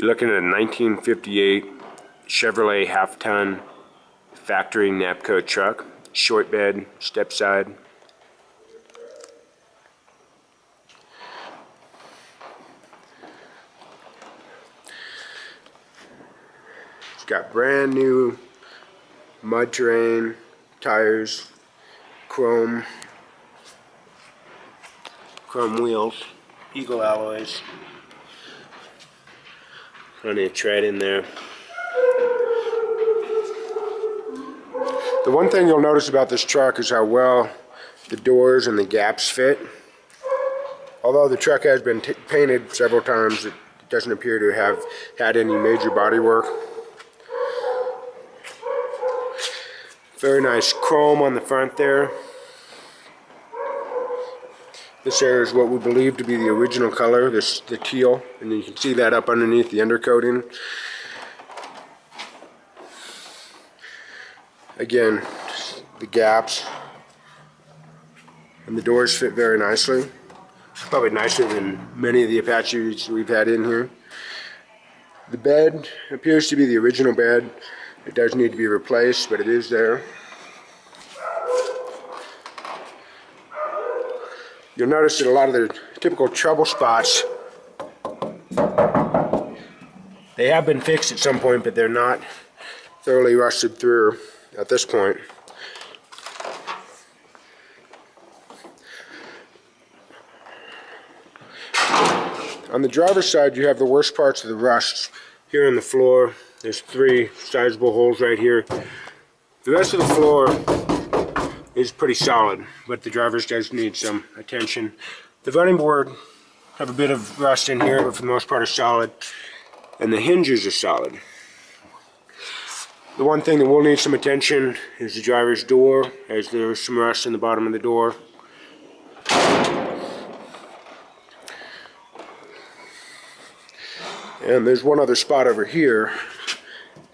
You're looking at a 1958 Chevrolet half-ton factory Napco truck, short bed, step side. It's got brand new mud terrain, tires, chrome, chrome wheels, Eagle alloys. Plenty of tread in there. The one thing you'll notice about this truck is how well the doors and the gaps fit. Although the truck has been painted several times, it doesn't appear to have had any major body work. Very nice chrome on the front there. This area is what we believe to be the original color, this the teal, and you can see that up underneath the undercoating. Again, the gaps and the doors fit very nicely. Probably nicer than many of the Apaches we've had in here. The bed appears to be the original bed. It does need to be replaced, but it is there. You'll notice that a lot of the typical trouble spots, they have been fixed at some point, but they're not thoroughly rusted through at this point. On the driver's side, you have the worst parts of the rust. Here on the floor, there's three sizable holes right here. The rest of the floor is pretty solid, but the drivers does need some attention. The running board have a bit of rust in here, but for the most part are solid. And the hinges are solid. The one thing that will need some attention is the driver's door, as there's some rust in the bottom of the door. And there's one other spot over here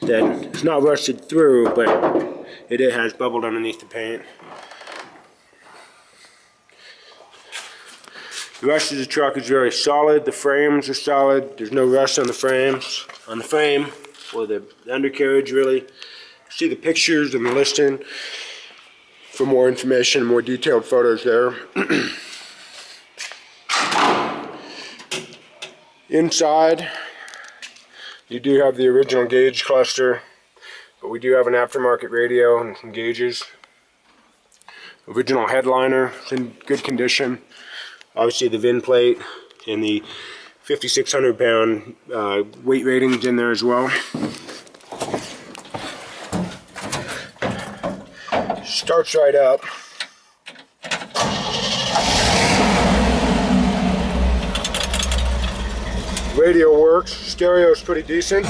that is not rusted through, but it has bubbled underneath the paint. The rest of the truck is very solid. The frames are solid. There's no rust on the frames, on the frame or the undercarriage really. See the pictures and the listing for more information, more detailed photos there. Inside, you do have the original gauge cluster, but we do have an aftermarket radio and some gauges. Original headliner, it's in good condition. Obviously the VIN plate and the 5,600 pound uh, weight ratings in there as well. Starts right up. Radio works, stereo is pretty decent.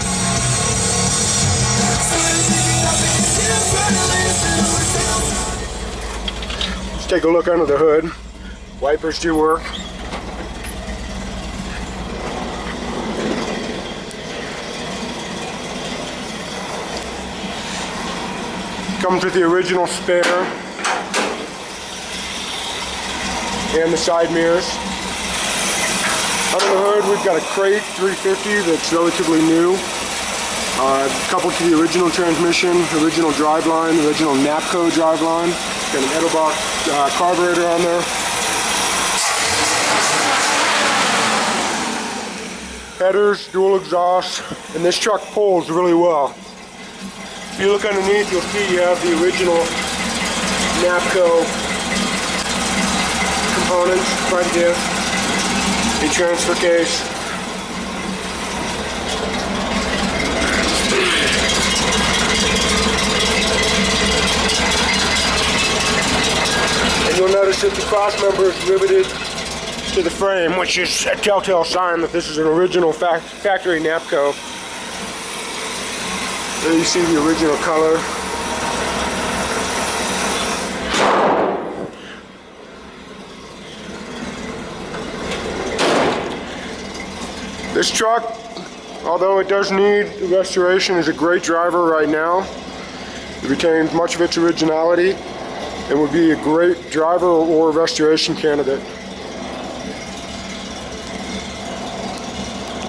Let's take a look under the hood. Wipers do work. Comes with the original spare and the side mirrors. Under the hood we've got a crate 350 that's relatively new. Uh, coupled to the original transmission, original driveline, original Napco driveline. Got an Edelbrock uh, carburetor on there. headers, dual exhaust, and this truck pulls really well. If you look underneath, you'll see you have the original Napco components, front diff, a transfer case. And you'll notice that the cross member is riveted to the frame, which is a telltale sign that this is an original fa factory Napco. There you see the original color. This truck, although it does need restoration, is a great driver right now. It retains much of its originality and would be a great driver or restoration candidate.